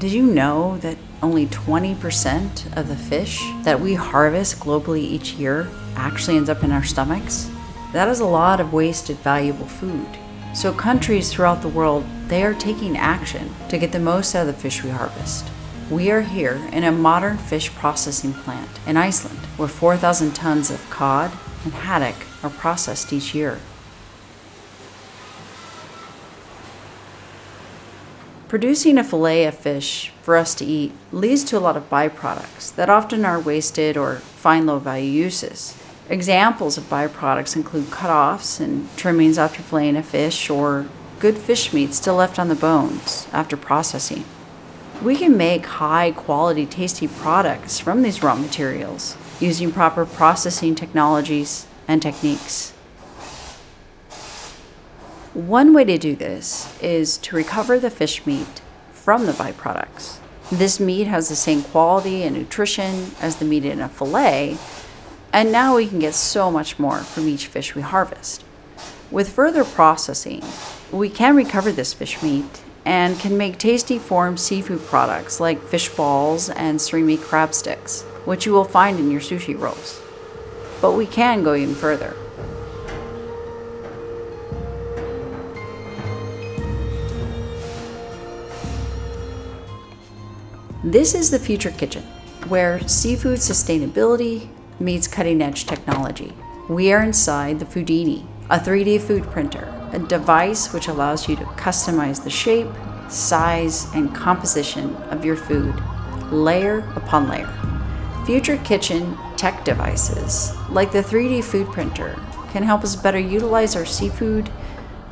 Did you know that only 20% of the fish that we harvest globally each year actually ends up in our stomachs? That is a lot of wasted valuable food. So countries throughout the world, they are taking action to get the most out of the fish we harvest. We are here in a modern fish processing plant in Iceland where 4,000 tons of cod and haddock are processed each year. Producing a fillet of fish for us to eat leads to a lot of byproducts that often are wasted or find low value uses. Examples of byproducts include cut-offs and trimmings after filleting a fish or good fish meat still left on the bones after processing. We can make high quality tasty products from these raw materials using proper processing technologies and techniques. One way to do this is to recover the fish meat from the byproducts. This meat has the same quality and nutrition as the meat in a fillet, and now we can get so much more from each fish we harvest. With further processing, we can recover this fish meat and can make tasty formed seafood products like fish balls and surimi crab sticks, which you will find in your sushi rolls. But we can go even further. This is the future kitchen, where seafood sustainability meets cutting edge technology. We are inside the Foodini, a 3D food printer, a device which allows you to customize the shape, size, and composition of your food, layer upon layer. Future kitchen tech devices, like the 3D food printer, can help us better utilize our seafood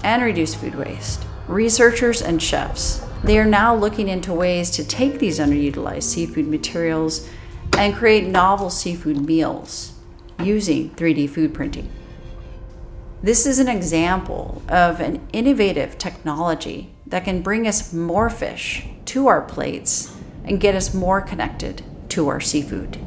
and reduce food waste. Researchers and chefs they are now looking into ways to take these underutilized seafood materials and create novel seafood meals using 3D food printing. This is an example of an innovative technology that can bring us more fish to our plates and get us more connected to our seafood.